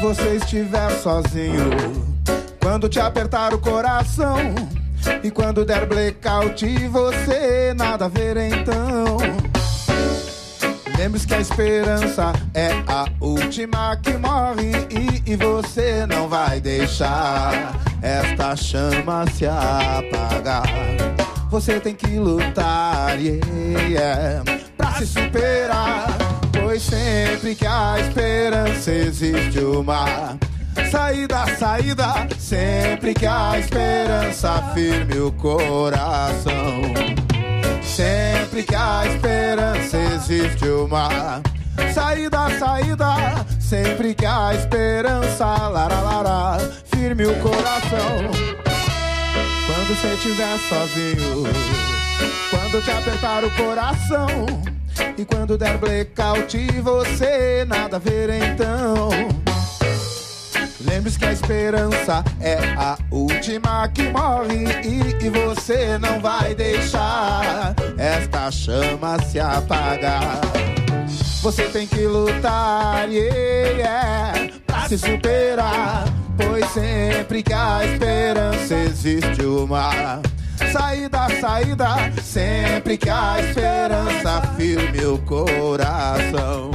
você estiver sozinho, quando te apertar o coração e quando der blackout e você nada ver então. Lembre-se que a esperança é a última que morre e, e você não vai deixar esta chama se apagar. Você tem que lutar, yeah, yeah, pra se superar. Pois sempre que a esperança existe uma saída, saída. Sempre que a esperança firme o coração. Sempre que a esperança existe uma saída, saída. Sempre que a esperança, lara, lara, firme o coração. Quando você estiver sozinho, quando te apertar o coração. E quando der blackout e você nada ver então. Lembre-se que a esperança é a última que morre e, e, você não vai deixar esta chama se apagar. Você tem que lutar, yeah, yeah, pra se superar. Pois sempre que a esperança existe uma saída, saída. Sempre que a esperança meu coração.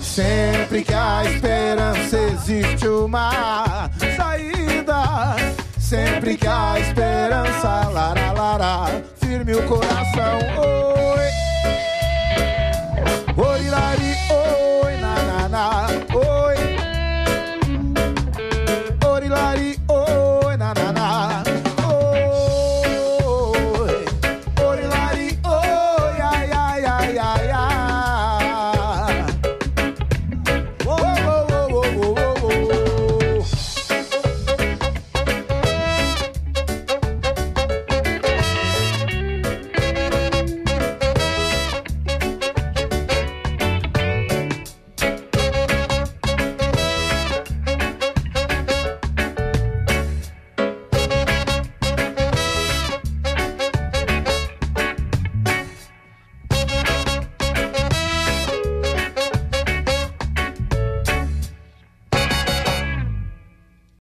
Sempre que a esperança existe uma saída. Sempre que a esperança lara lara firme o coração. Oi, oi lari, oi na na na, oi, oi lari.